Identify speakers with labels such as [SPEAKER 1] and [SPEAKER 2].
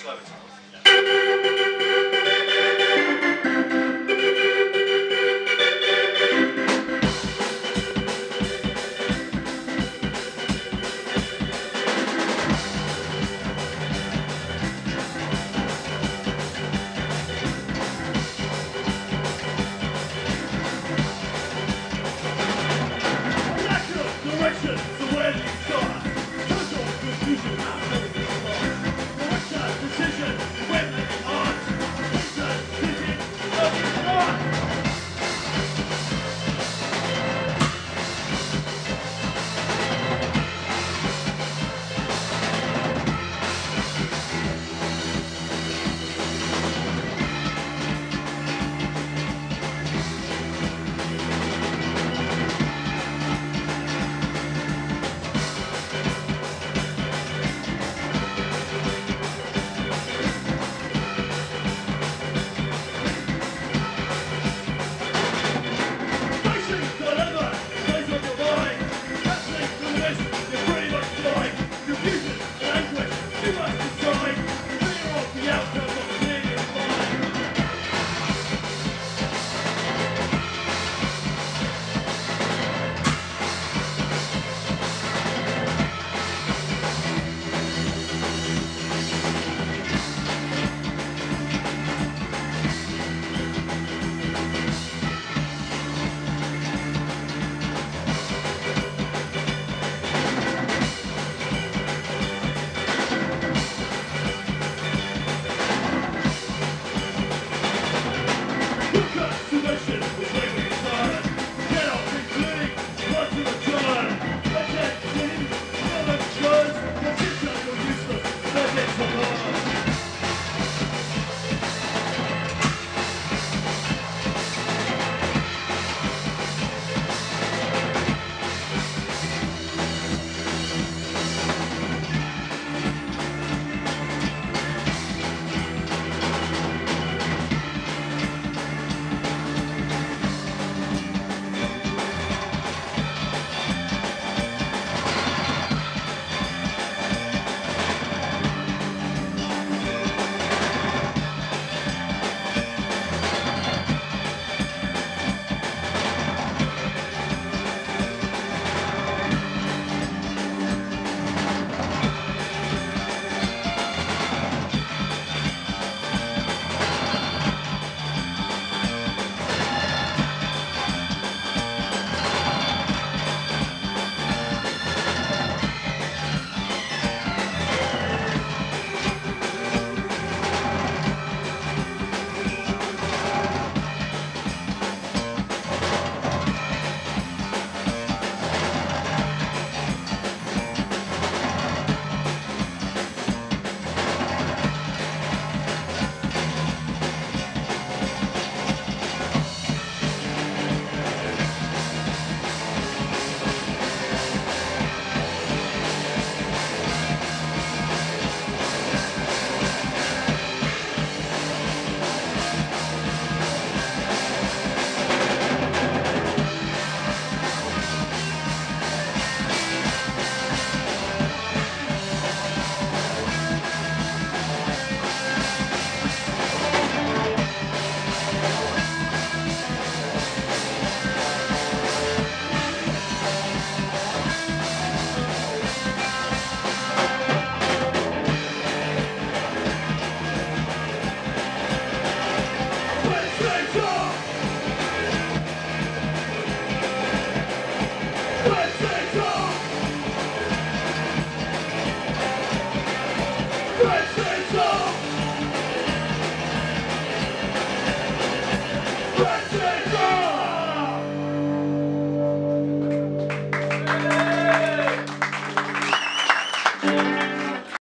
[SPEAKER 1] slow it.